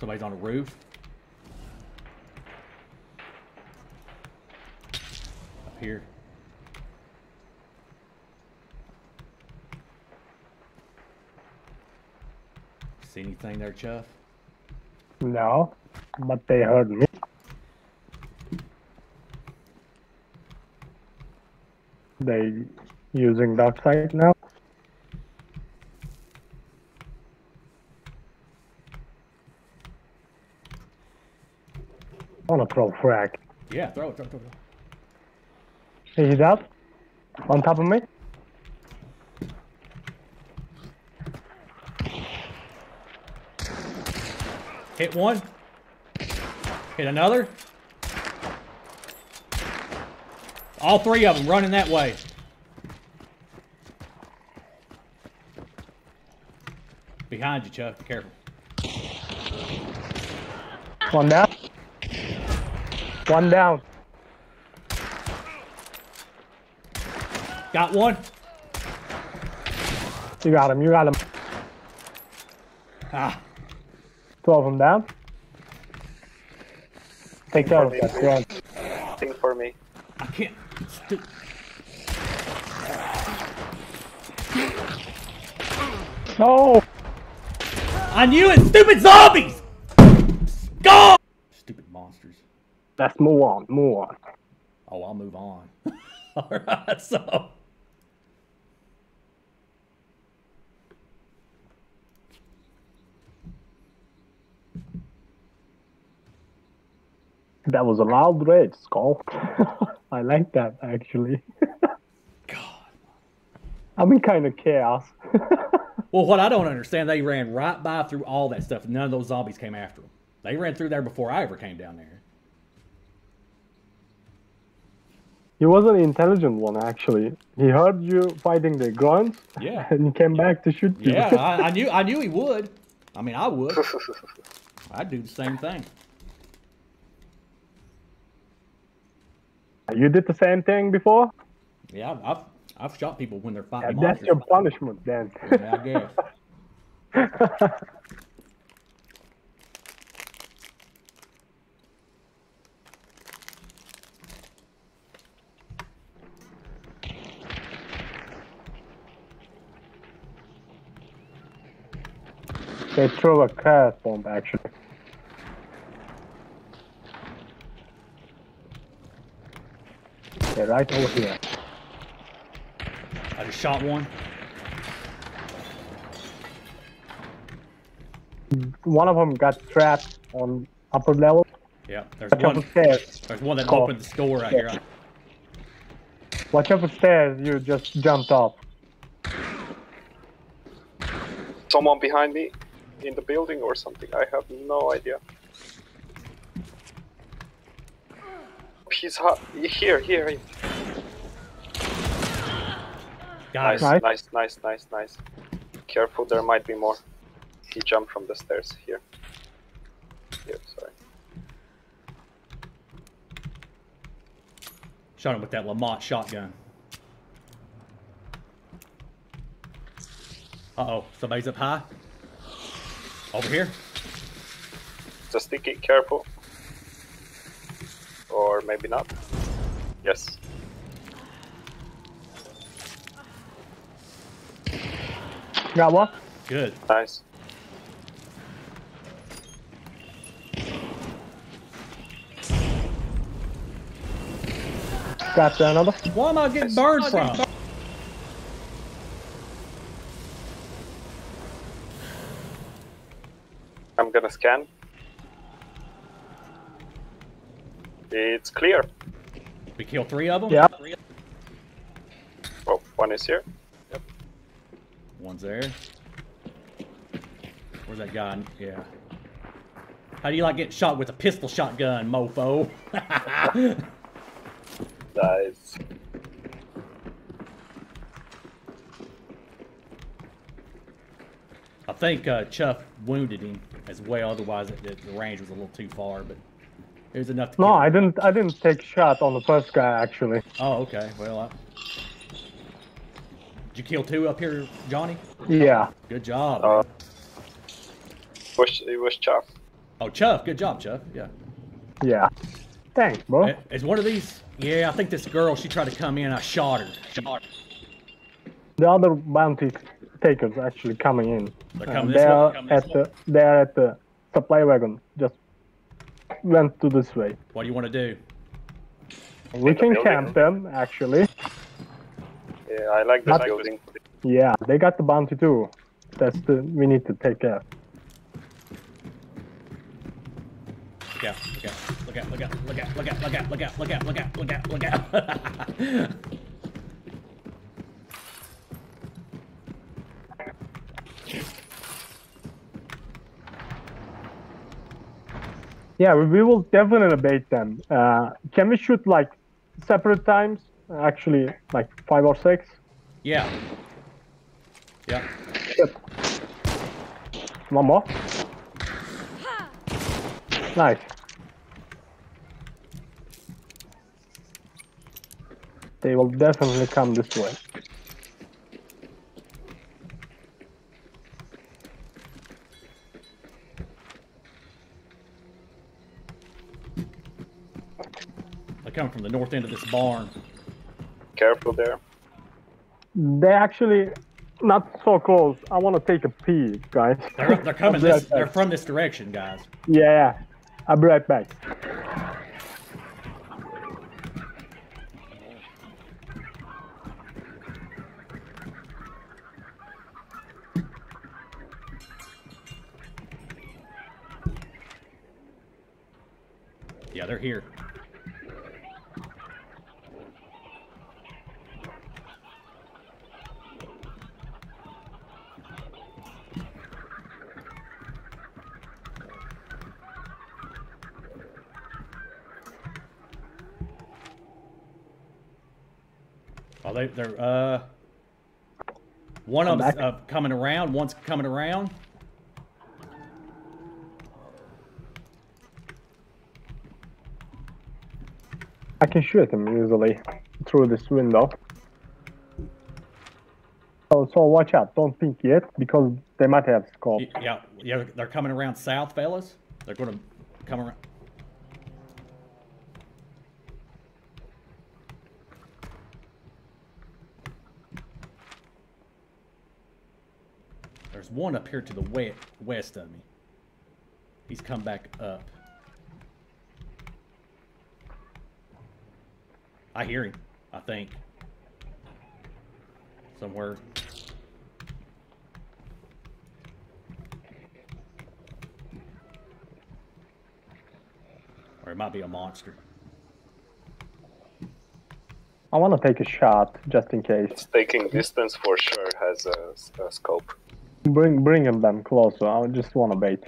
Somebody's on the roof. Up here. See anything there, Chuff? No, but they heard me. They using dark sight now. Throw frag. Yeah, throw it, throw it, throw it. Is he up? On top of me? Hit one. Hit another. All three of them running that way. Behind you, Chuck. Careful. One down. One down. Got one. You got him. You got him. Ah, Two of them down. Take care of that. Run. Thing for me. I can't. Stu- No. I knew it. Stupid zombies. Let's move on. Move on. Oh, I'll move on. All right, so. That was a loud rage, Skull. I like that actually. God. I'm in kind of chaos. Well, what I don't understand, they ran right by through all that stuff. None of those zombies came after them. They ran through there before I ever came down there. He was an intelligent one actually. He heard you fighting the grunts Yeah. and he came back to shoot you. Yeah, I, I knew. I knew he would. I mean, I would. I'd do the same thing. you did the same thing before? Yeah, I've, I've, shot people when they're Yeah, fighting that's your punishment then. Yeah, I guess. they threw a car bomb actually. They're right over here. I just shot one. One of them got trapped on upper level. Yeah, there's Watch out one. for stairs. There's one that Call. opened the store right here. Watch out for stairs. You just jumped off. Someone behind me in the building or something. I have no idea. He's hot. Here, here. Nice, it. Nice, nice, nice, nice. Careful, there might be more. He jumped from the stairs here. Here, sorry. Shot him with that LeMat shotgun. Uh oh, somebody's up high. Over here. Just take it careful. Or maybe not. Yes. Got one? Good. Nice. Got another? Why am I getting burned from? I'm scan. It's clear. We killed three of them. Yeah. Oh, one is here. Yep. One's there. Where's that guy? Yeah. How do you like getting shot with a pistol shotgun, mofo? Nice. I think uh, Chuff wounded him as well. Otherwise, it, it- the range was a little too far, but it was enough to No, kill I didn't. I didn't take shot on the first guy actually. Oh, okay. Well, I... did you kill two up here, Johnny? Yeah. Good job. Uh, was it was Chuck? Oh, Chuff, good job, Chuff. Yeah. Yeah. Thanks, bro. Is one of these? Yeah, I think this girl. She tried to come in. I shot her. Shot her. The other bounty takers actually coming in. They're Uh, coming they this way. are Coming this at way. the they are at the supply wagon. Just went to this way. What do you want to do? We can building. camp them actually. Yeah, I like this Not- building. Yeah, they got the bounty too. That's the we need to take care. Look out! Look out! Look out! Look out! Look out! Look out! Look out! Look out! Look out! Look out! Look out! Look out! Yeah, we, will definitely bait them. Uh, can we shoot like separate times? Actually, like five or six. yeah. Yeah. Good. One more. Nice. They will definitely come this way. From the north end of this barn. Careful there. They actually not so close. I want to take a pee, guys. They're, they're coming this. right They're back. from this direction, guys. Yeah, I'll be right back. Yeah, they're here. Oh, they, they're uh, one of them's uh, coming around. One's coming around. I can shoot them easily through this window. So, so watch out. Don't think yet because they might have scope. Yeah, yeah, they're coming around south, fellas. They're going to come around. There's one up here to the west, west of me. He's come back up. I hear him, I think. Somewhere. Or it might be a monster. I want to take a shot just in case. It's taking distance for sure has a, a scope. Bring bring them closer. I just want to bait.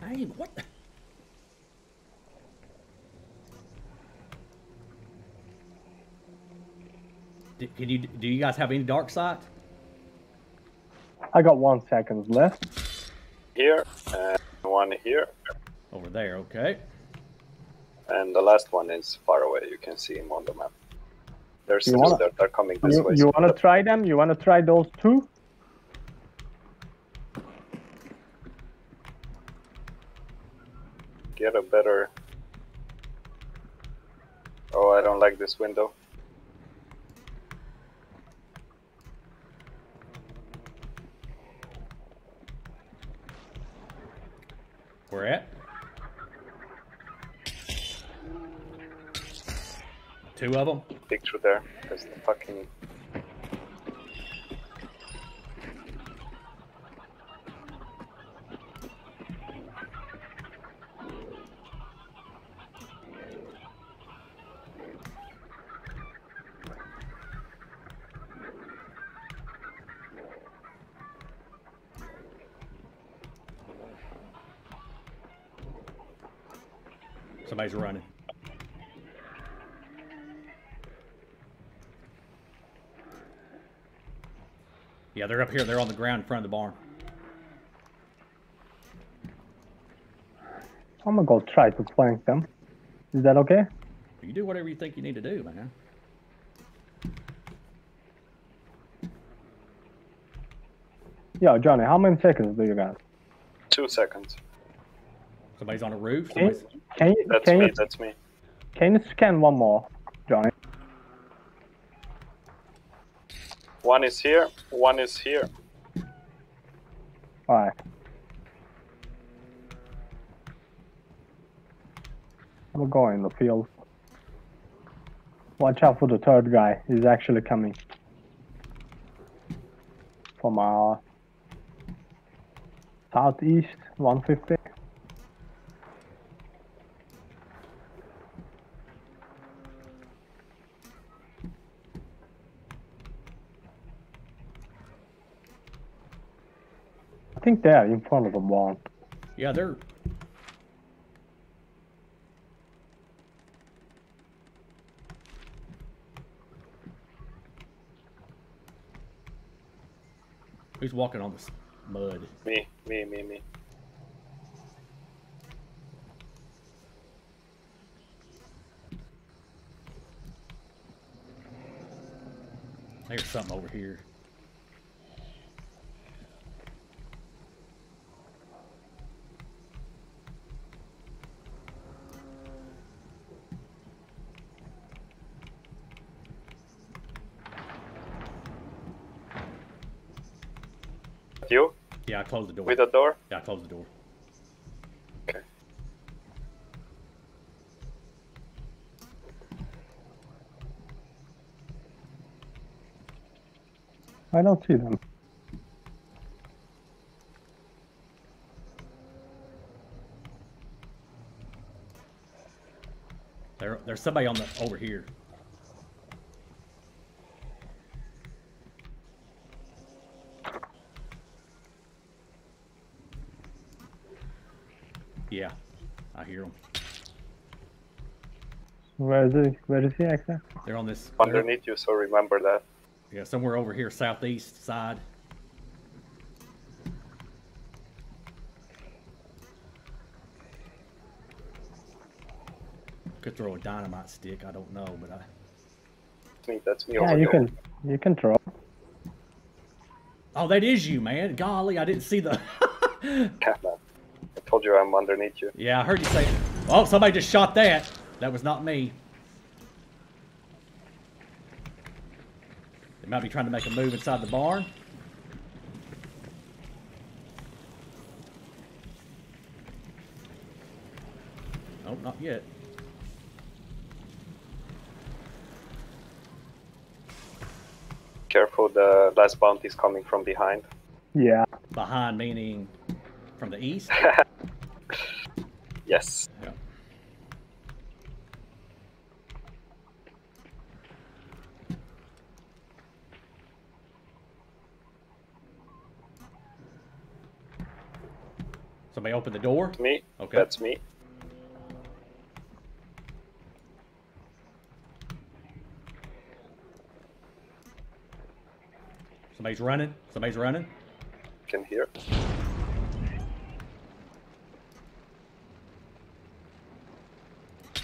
Hey, what? the- D- Can you do you guys have any dark sight? I got one second left. Here, and one here, Over there, okay. And the last one is far away. You can see him on the map. They're still wanna- They're coming this You, way. you want to try them? You want to try those two? Get a better. Oh, I don't like this window. Where at? Two of them. Picture there. There's the fucking. Somebody's running. up here. They're on the ground in front of the barn. I'm gonna go try to flank them. Is that okay? You do whatever you think you need to do, man. Yeah, Johnny, how many seconds do you got? Two seconds. Somebody's on a roof. Can, you, can? That's me. That's me. Can you scan one more? One is here. One is here. Alright. I'm going in the field. Watch out for the third guy. He's actually coming from our southeast 150. I think they're in front of the barn. yeah, they're. Who's walking on this mud? Me. Me. Me. Me. There's something over here. You Yeah, I closed the door. with the door. Yeah, I closed the door. Okay. I don't see them. There, there's somebody on the over here. Yeah, I hear them. Where is he? Where is he exactly? They're on this. they're- Underneath you. So remember that. Yeah, somewhere over here, southeast side. Could throw a dynamite stick. I don't know, but I. That's me. That's me. Yeah, over you here. can you can throw. Oh, that is you, man. Golly, I didn't see the. Yeah, man. I told you I'm underneath you. yeah, I heard you say. Oh, somebody just shot that. That was not me. They might be trying to make a move inside the barn. Nope, not yet. Careful. The last bounty is coming from behind. Yeah. Behind meaning from the east. Yes. Yeah. Somebody open the door. Me. Okay. That's me. Somebody's running. Somebody's running. Can hear.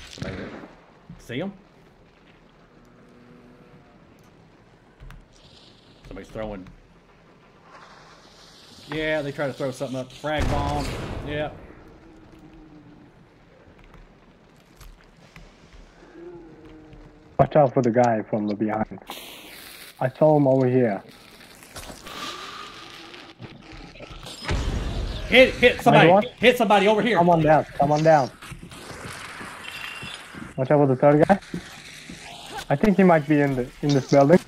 Somebody see him. Somebody's throwing. Yeah, they try to throw something up. Frag bomb. Yeah. Watch out for the guy from the behind. I saw him over here. Hit hit somebody. Hit somebody over here. Come on down. Come on down. Watch out for the third guy. I think he might be in the in this building.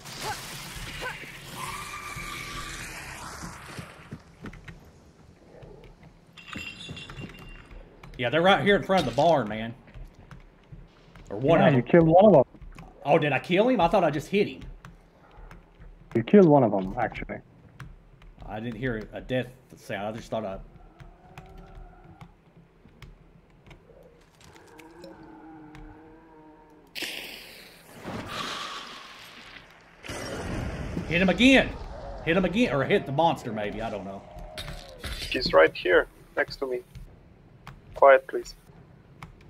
Yeah, they're right here in front of the barn, man. Or one yeah, of you killed one of them. Oh, did I kill him? I thought I just hit him. You killed one of them actually. I didn't hear a death sound. I just thought I. Hit him again. Hit him again. Or hit the monster, maybe. I don't know. He's right here, next to me. Quiet, please.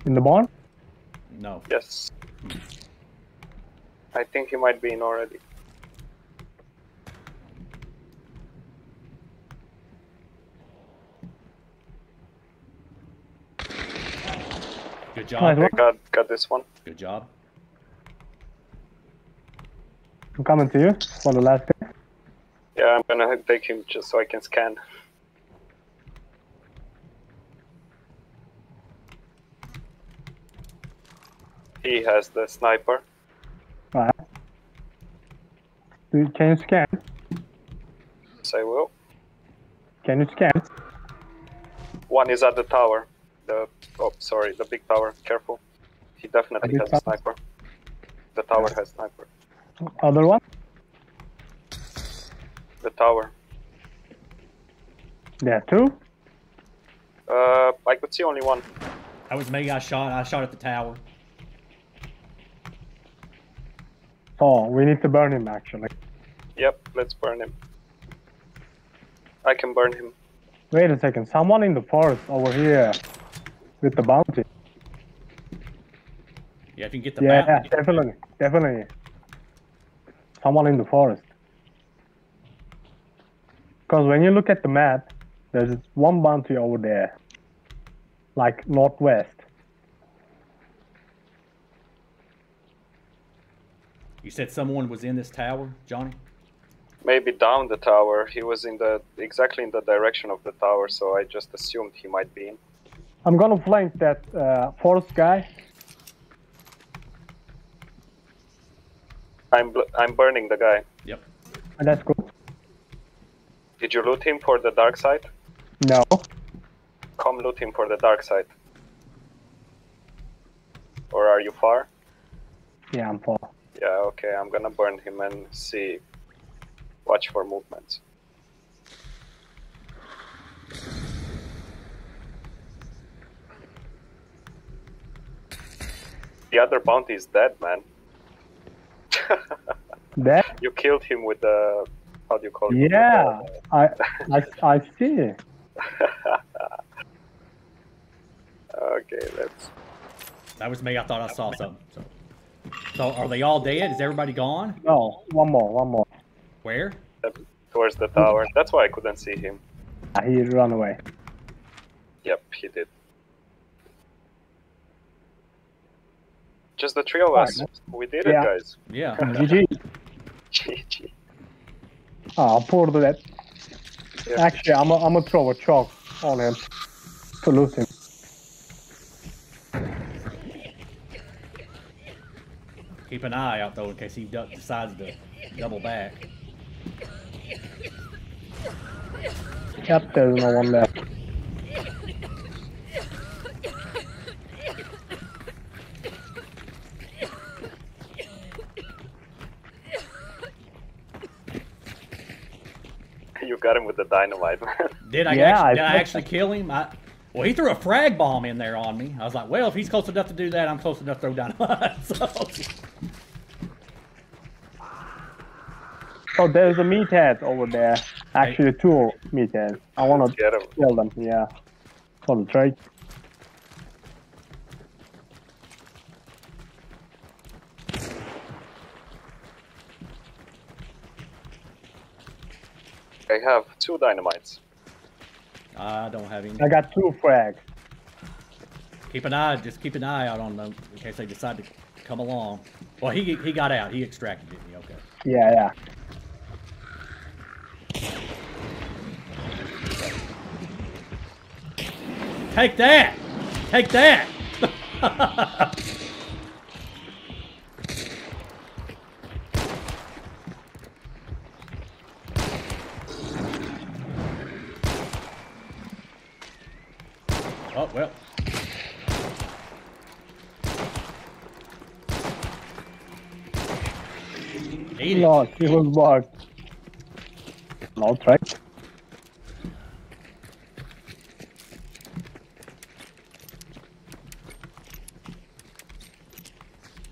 In the barn? No. Yes. I think he might be in already. Good job. Got, got this one. Good job. I'm coming to you for the last guy. Yeah, I'm gonna take him just so I can scan. He has the sniper. Alright. Do- Can you scan? So I will. Can you scan? One is at the tower. The oh, sorry, the big tower. Careful. He definitely has a sniper. The tower has sniper. Other one? The tower. There two. Uh, I could see only one. That was me. I shot. I shot at the tower. Oh, we need to burn him actually. Yep, let's burn him. I can burn him. Wait a second. Someone in the forest over here with the bounty. Yeah, if you can get the Yeah, bounty. definitely, definitely. Someone in the forest. Because when you look at the map, there's one bounty over there, like northwest. You said someone was in this tower, Johnny. Maybe down the tower. He was in the exactly in the direction of the tower, so I just assumed he might be in. I'm gonna flank that uh, forest guy. I'm bl- I'm burning the guy. Yep. And that's good. Did you loot him for the dark sight? No. Come loot him for the dark sight. Or are you far? Yeah, I'm far. Yeah, okay, I'm gonna burn him and see. Watch for movements. The other bounty is dead, man. That? you killed him with the. How do you call it? Yeah. I, I, I see. okay, let's. That was me. I thought I saw something. So, so are they all dead? Is everybody gone? No, one more, one more. Where? Towards the tower. That's why I couldn't see him. He ran away. Yep, he did. Just the three of us. We did Yeah. it, guys. Yeah. GG. GG. Ah, poor that. Yeah. Actually, I'm gonna I'm gonna throw a chalk on him to lose him. Keep an eye out though in case he du- decides to double back. Yep, there's no one left. Got him with the dynamite. Did I, Yeah, actually, I did I actually kill him? I, well, he threw a frag bomb in there on me. I was like, well, if he's close enough to do that, I'm close enough to throw dynamite. so, Oh, there's a meathead over there. Actually, two meatheads. I wanna Get kill them. Yeah, for the trade. Have two dynamites. I don't have any. I got two frags. Keep an eye, just keep an eye out on them in case they decide to come along. Well, he he got out. He extracted it. Okay. Yeah, yeah. Take that! Take that! oh, well. Eat he was bugged. No track.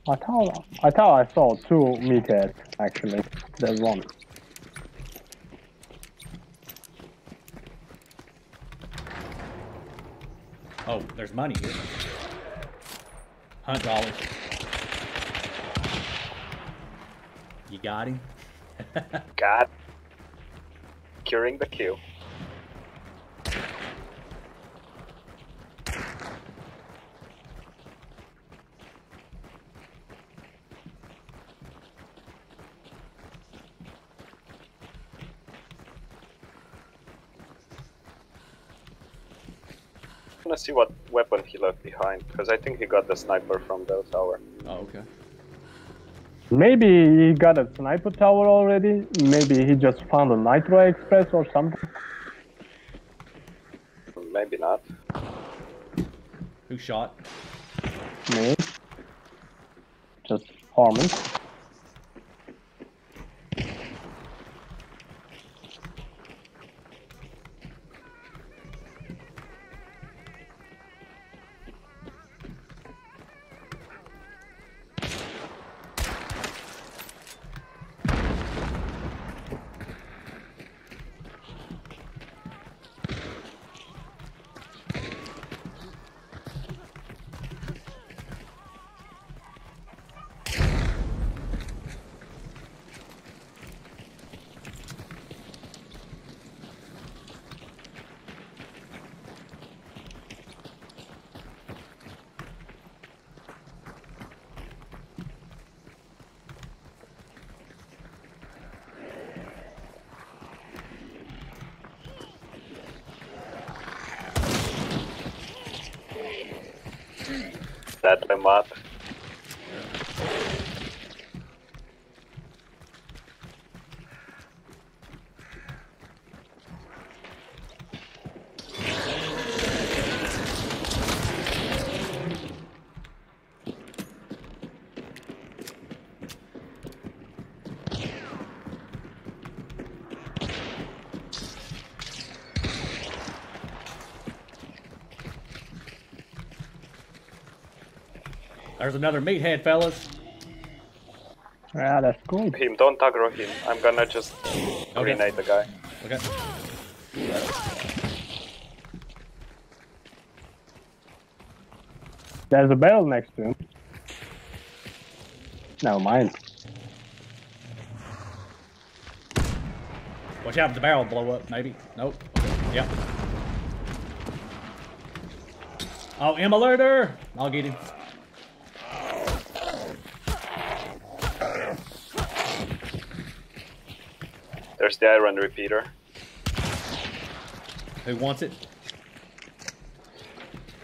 I thought I thought I saw two meatheads actually. There's one. Oh, there's money here. Hunt dollars. You got him? got Curing the queue. I want to see what weapon he left behind, because I think he got the sniper from the tower. Oh, okay. Maybe he got a sniper tower already. Maybe he just found a Nitro Express or something. Maybe not. Who shot? Me. Just farming. That I'm There's another meathead, fellas. Yeah, that's cool. Him, don't aggro him. I'm gonna just grenade the guy. Okay. There's a barrel next to him. Never mind. Watch out if the barrel blow up, maybe. Nope. Okay. Yep. Oh, I'm alerter! I'll get him. There's the iron repeater. Who wants it?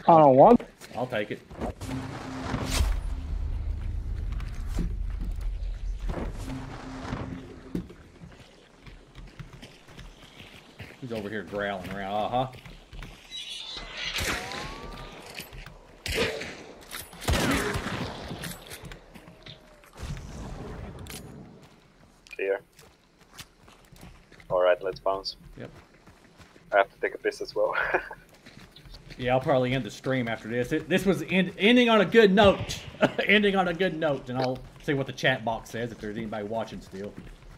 I don't want. I'll take it. He's over here growling around? Uh huh. Clear. Alright, let's bounce. Yep. I have to take a piss as well. Yeah, I'll probably end the stream after this. It, this was end, ending on a good note. ending on a good note, and I'll see what the chat box says if there's anybody watching still.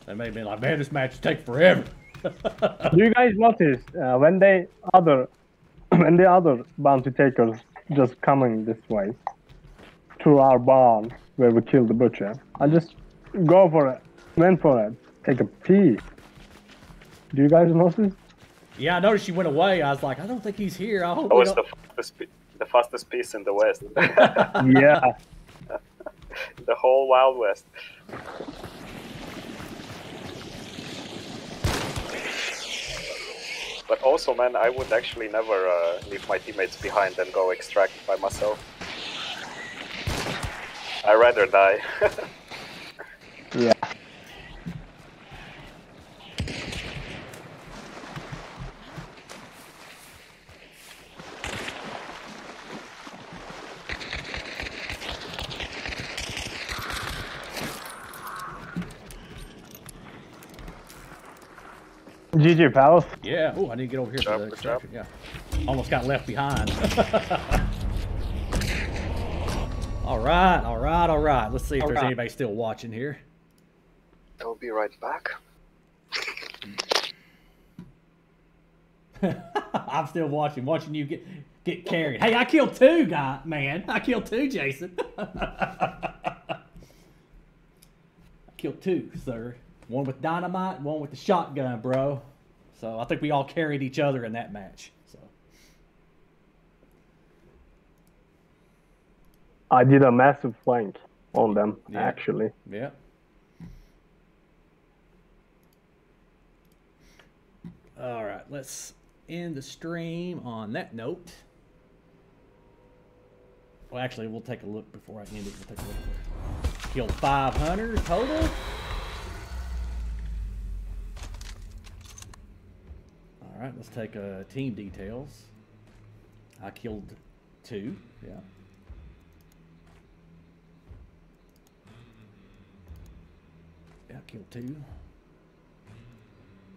They may be like, man, this match take forever. Do you guys notice uh, when they other when the other bounty takers just coming this way to our barn where we killed the butcher? I just go for it, went for it, take a pee. Do you guys notice? yeah, I noticed you went away. I was like, I don't think he's here. I hope that we was the fastest, the fastest piece in the West. yeah. the whole Wild West. But also, man, I would actually never uh, leave my teammates behind and go extract by myself. I'd rather die. Yeah. GG, pals. Yeah. Oh, I need to get over here for the extraction. Yeah. Almost got left behind. all right, all right, all right. Let's see if All there's right. anybody still watching here. I'll be right back. I'm still watching, watching you get get carried. Hey, I killed two, guy, man. I killed two, Jason. I killed two, sir. One with dynamite, one with the shotgun, bro. So I think we all carried each other in that match. So I did a massive flank on them, Yeah. actually. yeah. All right, let's end the stream on that note. Well, actually, we'll take a look before I end it. We'll take a look. Killed five hunters total. All right, let's take uh, team details. I killed two. Yeah. Yeah, I killed two.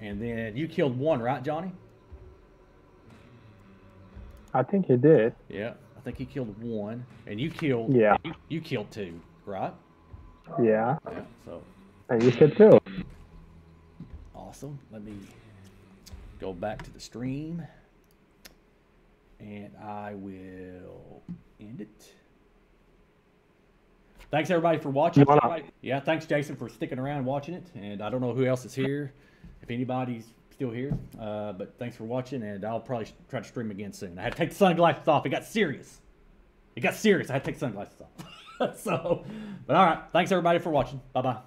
And then you killed one, right, Johnny? I think he did. Yeah, I think he killed one, and you killed. Yeah. You, you killed two, right? Yeah. Yeah. So And you said two. awesome. Let me go back to the stream, and I will end it. Thanks everybody for watching. Wanna- Yeah, thanks Jason for sticking around and watching it, and I don't know who else is here, if anybody's still here. Uh, but thanks for watching, and I'll probably try to stream again soon. I had to take the sunglasses off. It got serious. It got serious. I had to take sunglasses off. so, but all right. Thanks everybody for watching. Bye bye.